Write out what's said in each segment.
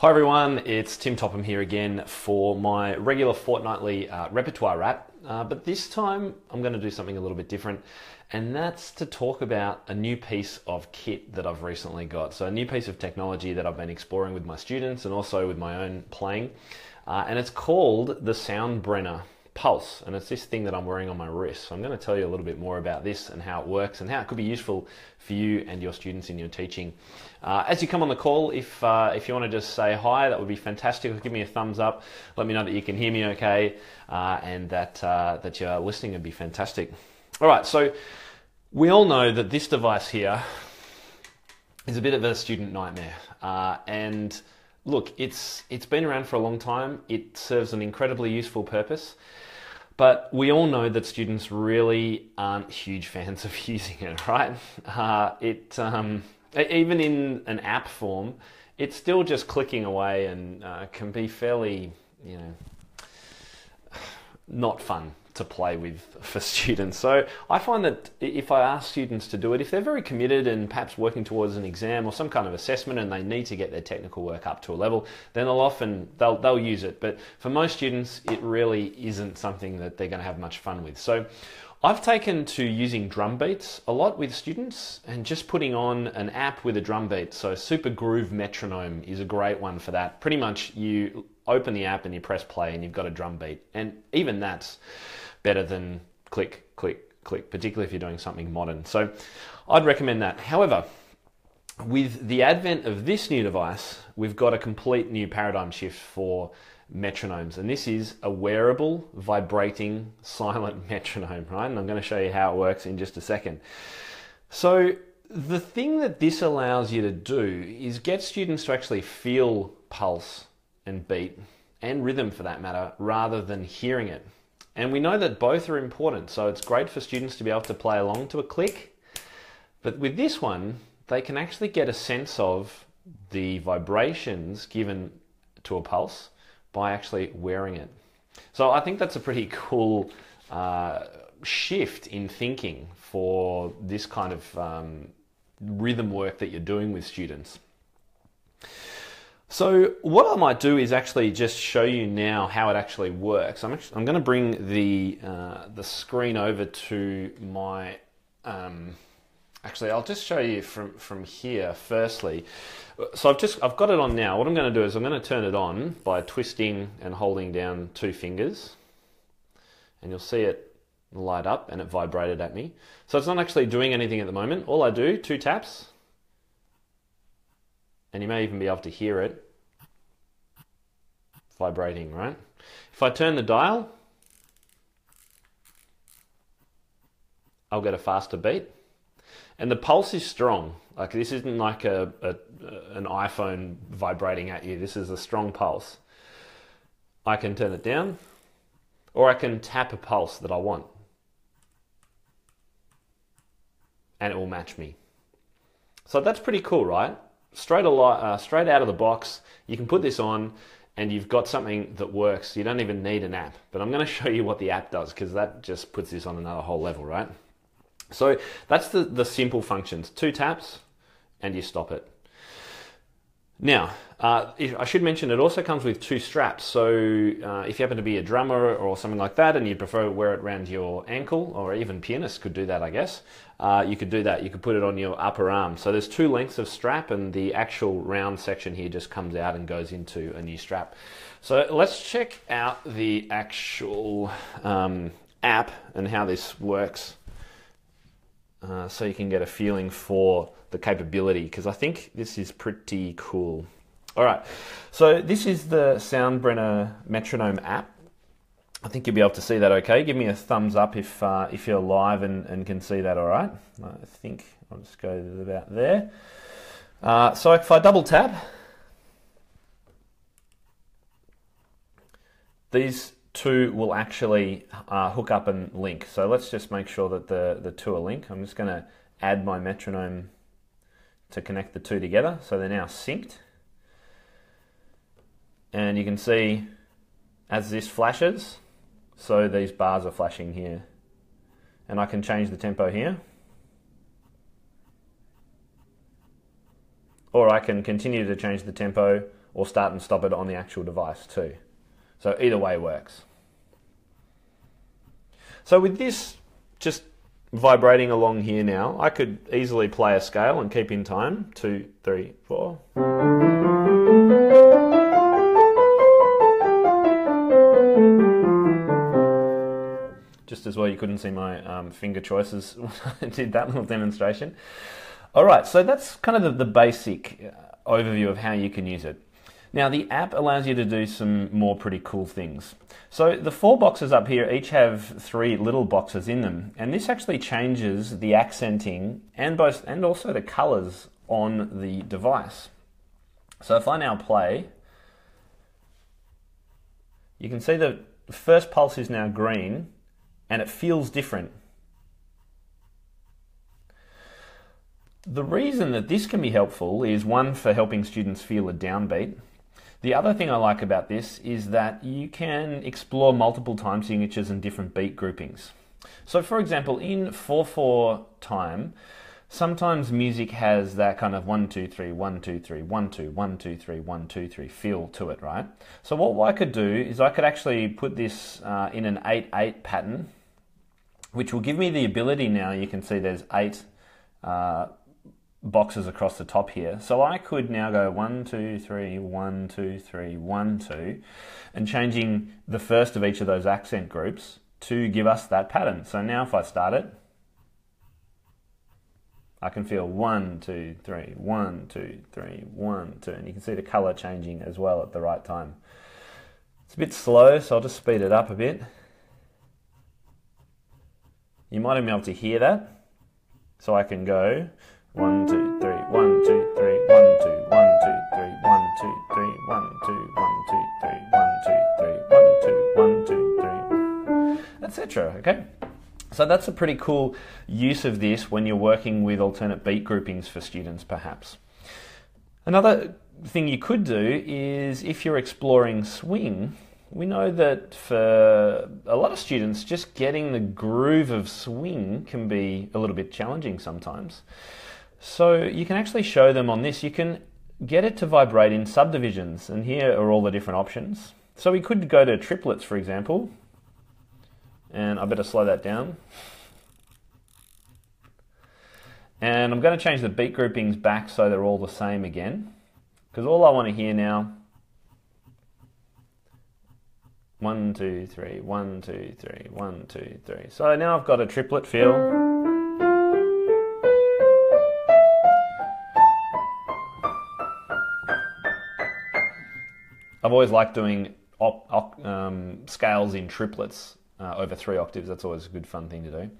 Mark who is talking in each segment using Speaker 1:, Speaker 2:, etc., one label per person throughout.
Speaker 1: Hi everyone, it's Tim Topham here again for my regular fortnightly uh, repertoire rap. Uh, but this time I'm going to do something a little bit different, and that's to talk about a new piece of kit that I've recently got. So, a new piece of technology that I've been exploring with my students and also with my own playing. Uh, and it's called the Soundbrenner Pulse, and it's this thing that I'm wearing on my wrist. So I'm going to tell you a little bit more about this and how it works and how it could be useful for you and your students in your teaching. Uh, as you come on the call, if uh, if you want to just say hi, that would be fantastic. Give me a thumbs up. Let me know that you can hear me okay, uh, and that uh, that you're listening would be fantastic. All right, so we all know that this device here is a bit of a student nightmare, uh, and look, it's it's been around for a long time. It serves an incredibly useful purpose. But we all know that students really aren't huge fans of using it, right? Uh, it um, even in an app form, it's still just clicking away and uh, can be fairly, you know, not fun to play with for students. So I find that if I ask students to do it, if they're very committed and perhaps working towards an exam or some kind of assessment and they need to get their technical work up to a level, then they'll often they'll they'll use it. But for most students, it really isn't something that they're going to have much fun with. So I've taken to using drum beats a lot with students and just putting on an app with a drum beat. So Super Groove Metronome is a great one for that. Pretty much you open the app and you press play and you've got a drum beat. And even that's better than click, click, click, particularly if you're doing something modern. So I'd recommend that. However, with the advent of this new device, we've got a complete new paradigm shift for metronomes. And this is a wearable, vibrating, silent metronome, right? And I'm going to show you how it works in just a second. So the thing that this allows you to do is get students to actually feel pulse and beat and rhythm for that matter rather than hearing it. And we know that both are important, so it's great for students to be able to play along to a click. But with this one, they can actually get a sense of the vibrations given to a pulse by actually wearing it. So I think that's a pretty cool uh, shift in thinking for this kind of um, rhythm work that you're doing with students. So what I might do is actually just show you now how it actually works. I'm, actually, I'm going to bring the, uh, the screen over to my, um, actually I'll just show you from, from here firstly. So I've just, I've got it on now. What I'm going to do is I'm going to turn it on by twisting and holding down two fingers and you'll see it light up and it vibrated at me. So it's not actually doing anything at the moment. All I do, two taps, and you may even be able to hear it vibrating, right? If I turn the dial, I'll get a faster beat. And the pulse is strong. Like this isn't like a, a, an iPhone vibrating at you. This is a strong pulse. I can turn it down, or I can tap a pulse that I want, and it will match me. So that's pretty cool, right? Straight, uh, straight out of the box, you can put this on and you've got something that works. You don't even need an app. But I'm going to show you what the app does because that just puts this on another whole level, right? So that's the, the simple functions. Two taps and you stop it. Now, uh, I should mention it also comes with two straps. So uh, if you happen to be a drummer or something like that and you prefer to wear it around your ankle, or even pianists could do that, I guess, uh, you could do that. You could put it on your upper arm. So there's two lengths of strap and the actual round section here just comes out and goes into a new strap. So let's check out the actual um, app and how this works uh, so you can get a feeling for the capability because I think this is pretty cool. All right, so this is the Soundbrenner metronome app. I think you'll be able to see that okay. Give me a thumbs up if uh, if you're live and, and can see that all right. I think I'll just go about there. Uh, so if I double tap, these two will actually uh, hook up and link. So let's just make sure that the, the two are linked. I'm just going to add my metronome to connect the two together. So they're now synced. And you can see as this flashes, so these bars are flashing here. And I can change the tempo here. or I can continue to change the tempo or start and stop it on the actual device too. So either way works. So with this just vibrating along here now, I could easily play a scale and keep in time. Two, three, four. Just as well you couldn't see my um, finger choices when I did that little demonstration. All right, so that's kind of the, the basic uh, overview of how you can use it. Now, the app allows you to do some more pretty cool things. So, the four boxes up here each have three little boxes in them, and this actually changes the accenting and, both, and also the colors on the device. So, if I now play, you can see the first pulse is now green and it feels different. The reason that this can be helpful is one for helping students feel a downbeat. The other thing I like about this is that you can explore multiple time signatures and different beat groupings. So, for example, in 4 4 time, sometimes music has that kind of 1 2 3 1 2 3 1 2 1 2 3 1 2 3 feel to it, right? So, what I could do is I could actually put this uh, in an 8 8 pattern, which will give me the ability now, you can see there's eight. Uh, boxes across the top here. So I could now go one, two, three, one, two, three, one, two, and changing the first of each of those accent groups to give us that pattern. So now if I start it, I can feel one, two, three, one, two, three, one, two, and you can see the color changing as well at the right time. It's a bit slow, so I'll just speed it up a bit. You might even be able to hear that. So I can go one, two, three, one, two, three, one, two, one, two, three, one, two, three, one, two, one, two, three, one, two, three, one, two, one, two, three, etc. Okay? So that's a pretty cool use of this when you're working with alternate beat groupings for students, perhaps. Another thing you could do is if you're exploring swing, we know that for a lot of students, just getting the groove of swing can be a little bit challenging sometimes. So you can actually show them on this. You can get it to vibrate in subdivisions, and here are all the different options. So we could go to triplets, for example, and I better slow that down. And I'm going to change the beat groupings back so they're all the same again, because all I want to hear now one, two, three, one, two, three, one, two, three. So now I've got a triplet feel. I've always liked doing op, op, um, scales in triplets uh, over three octaves. That's always a good fun thing to do.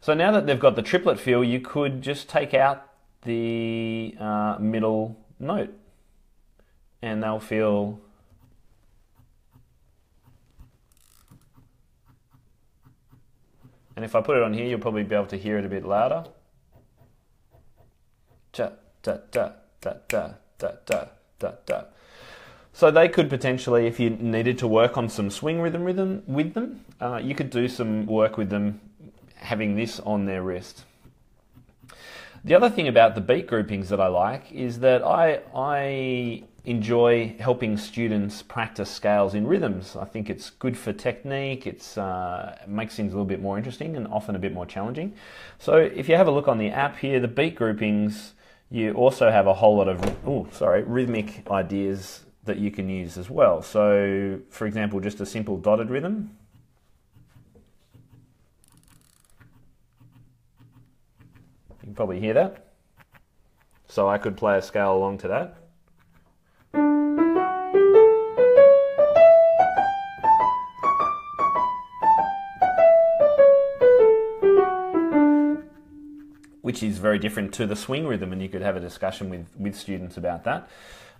Speaker 1: So now that they've got the triplet feel, you could just take out the uh, middle note and they'll feel and if I put it on here you'll probably be able to hear it a bit louder da da da da da da da da so they could potentially, if you needed to work on some swing rhythm rhythm with them, uh, you could do some work with them having this on their wrist. The other thing about the beat groupings that I like is that I, I enjoy helping students practice scales in rhythms. I think it's good for technique, it's, uh, it makes things a little bit more interesting and often a bit more challenging. So if you have a look on the app here, the beat groupings, you also have a whole lot of, oh, sorry, rhythmic ideas that you can use as well. So, for example, just a simple dotted rhythm. You can probably hear that. So I could play a scale along to that. Which is very different to the swing rhythm, and you could have a discussion with, with students about that.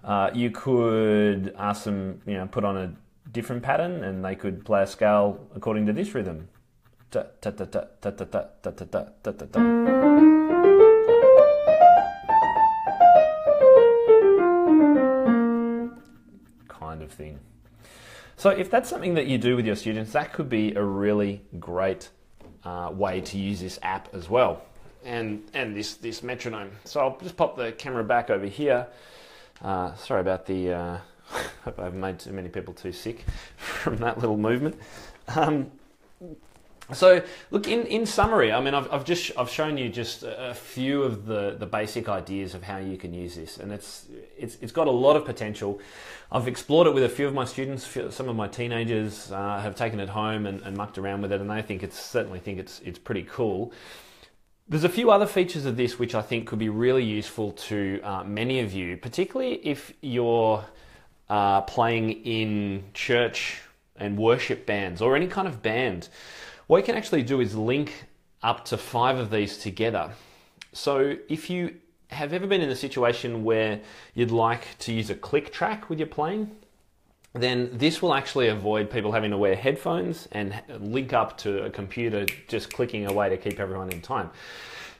Speaker 1: Uh, you could ask them, you know, put on a different pattern and they could play a scale according to this rhythm. Kind of thing. So, if that's something that you do with your students, that could be a really great uh, way to use this app as well. and and this this metronome. So I'll just pop the camera back over here. Uh, sorry about the. Uh, hope I've made too many people too sick from that little movement. Um, so, look in, in summary, I mean, I've, I've just I've shown you just a few of the, the basic ideas of how you can use this, and it's it's it's got a lot of potential. I've explored it with a few of my students. Some of my teenagers uh, have taken it home and, and mucked around with it, and they think it's certainly think it's it's pretty cool. There's a few other features of this which I think could be really useful to uh, many of you, particularly if you're uh, playing in church and worship bands or any kind of band. What you can actually do is link up to five of these together. So if you have ever been in a situation where you'd like to use a click track with your playing, then this will actually avoid people having to wear headphones and link up to a computer just clicking away to keep everyone in time.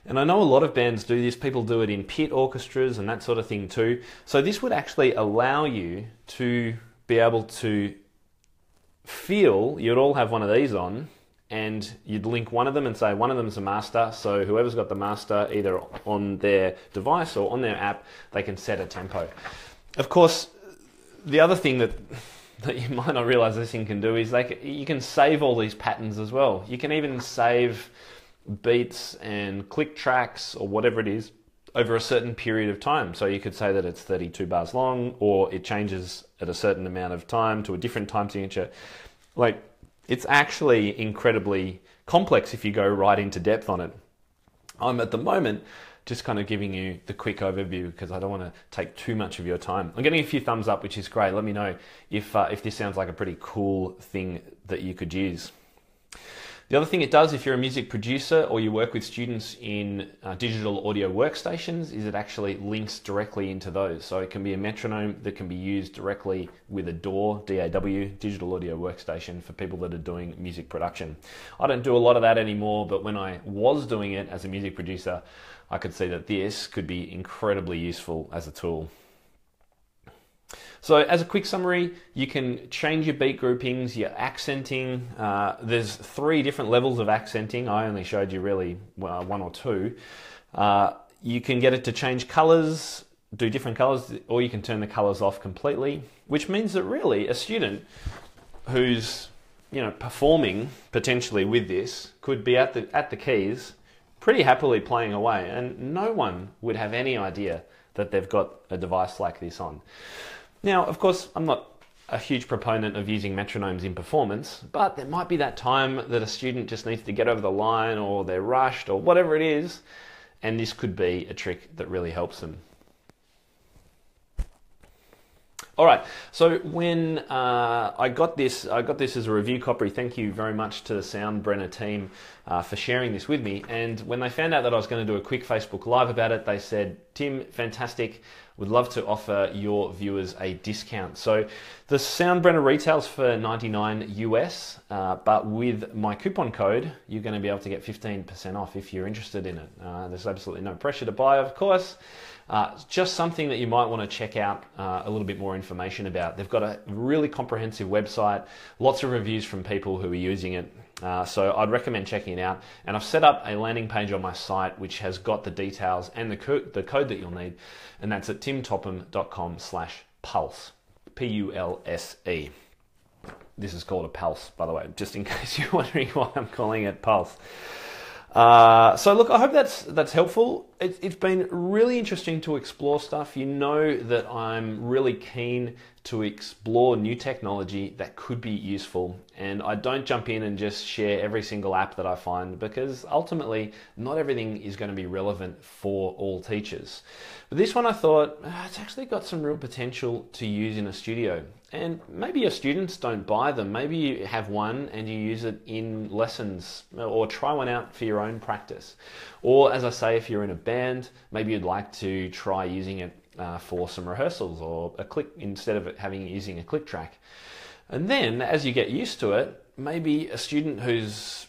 Speaker 1: And I know a lot of bands do this, people do it in pit orchestras and that sort of thing too. So this would actually allow you to be able to feel you'd all have one of these on and you'd link one of them and say one of them is a master. So whoever's got the master, either on their device or on their app, they can set a tempo. Of course, the other thing that that you might not realize this thing can do is like you can save all these patterns as well. You can even save beats and click tracks or whatever it is over a certain period of time. So you could say that it's 32 bars long or it changes at a certain amount of time to a different time signature. Like it's actually incredibly complex if you go right into depth on it. I'm at the moment just kind of giving you the quick overview because I don't want to take too much of your time. I'm getting a few thumbs up, which is great. Let me know if uh, if this sounds like a pretty cool thing that you could use. The other thing it does, if you're a music producer or you work with students in uh, digital audio workstations, is it actually links directly into those. So it can be a metronome that can be used directly with a DAW, DAW, digital audio workstation for people that are doing music production. I don't do a lot of that anymore, but when I was doing it as a music producer, I could see that this could be incredibly useful as a tool. So as a quick summary, you can change your beat groupings, your accenting. Uh, there's three different levels of accenting. I only showed you really well, one or two. Uh, you can get it to change colors, do different colors, or you can turn the colors off completely, which means that really a student who's you know performing potentially with this could be at the at the keys pretty happily playing away and no one would have any idea that they've got a device like this on. Now, of course, I'm not a huge proponent of using metronomes in performance, but there might be that time that a student just needs to get over the line or they're rushed or whatever it is, and this could be a trick that really helps them. All right. So when uh, I got this, I got this as a review copy. Thank you very much to the Soundbrenner team uh, for sharing this with me. And when they found out that I was going to do a quick Facebook Live about it, they said, "Tim, fantastic would love to offer your viewers a discount. So the Soundbrenner retails for 99 US, uh, but with my coupon code, you're going to be able to get 15% off if you're interested in it. Uh, there's absolutely no pressure to buy, of course. Uh, just something that you might want to check out uh, a little bit more information about. They've got a really comprehensive website, lots of reviews from people who are using it. Uh, so I'd recommend checking it out. And I've set up a landing page on my site which has got the details and the, co- the code that you'll need, and that's at timtopham.com slash pulse, P-U-L-S-E. This is called a pulse, by the way, just in case you're wondering why I'm calling it pulse. Uh, so look, I hope that's that's helpful. It, it's been really interesting to explore stuff. You know that I'm really keen to explore new technology that could be useful, and I don't jump in and just share every single app that I find because ultimately not everything is going to be relevant for all teachers. But this one I thought ah, it's actually got some real potential to use in a studio. And maybe your students don't buy them. Maybe you have one and you use it in lessons or try one out for your own practice. Or, as I say, if you're in a band, maybe you'd like to try using it uh, for some rehearsals or a click instead of having using a click track. And then, as you get used to it, maybe a student who's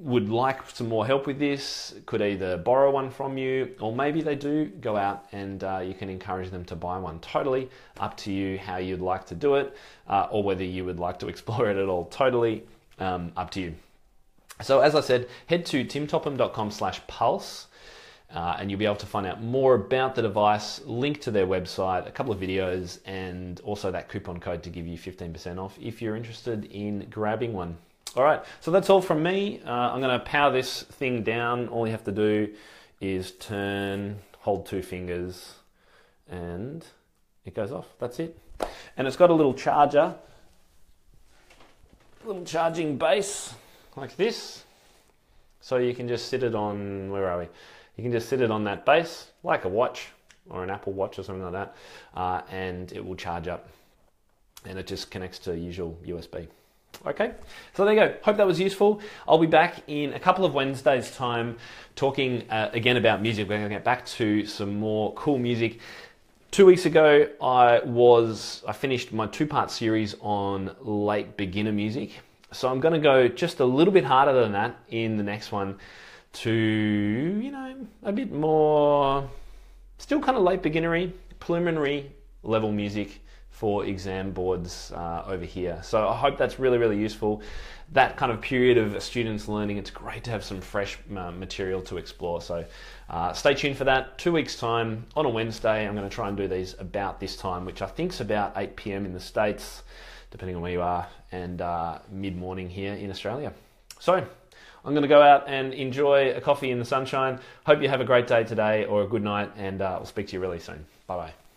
Speaker 1: would like some more help with this could either borrow one from you or maybe they do go out and uh, you can encourage them to buy one totally up to you how you'd like to do it uh, or whether you would like to explore it at all totally um, up to you So as I said, head to timtopham.com slash pulse. Uh, and you'll be able to find out more about the device, link to their website, a couple of videos, and also that coupon code to give you 15% off if you're interested in grabbing one. All right, so that's all from me. Uh, I'm going to power this thing down. All you have to do is turn, hold two fingers, and it goes off. That's it. And it's got a little charger, little charging base like this. So you can just sit it on, where are we? You can just sit it on that base, like a watch or an Apple Watch or something like that, uh, and it will charge up. And it just connects to usual USB. Okay, so there you go. Hope that was useful. I'll be back in a couple of Wednesdays' time talking uh, again about music. We're going to get back to some more cool music. Two weeks ago, I was I finished my two-part series on late beginner music. So I'm going to go just a little bit harder than that in the next one to, you know, a bit more, still kind of late beginnery, preliminary level music for exam boards uh, over here. So I hope that's really, really useful. That kind of period of students learning, it's great to have some fresh uh, material to explore. So uh, stay tuned for that. Two weeks' time on a Wednesday, I'm going to try and do these about this time, which I think is about 8 p.m. in the States, depending on where you are, and uh, mid morning here in Australia. So I'm going to go out and enjoy a coffee in the sunshine. Hope you have a great day today or a good night, and uh, I'll speak to you really soon. Bye bye.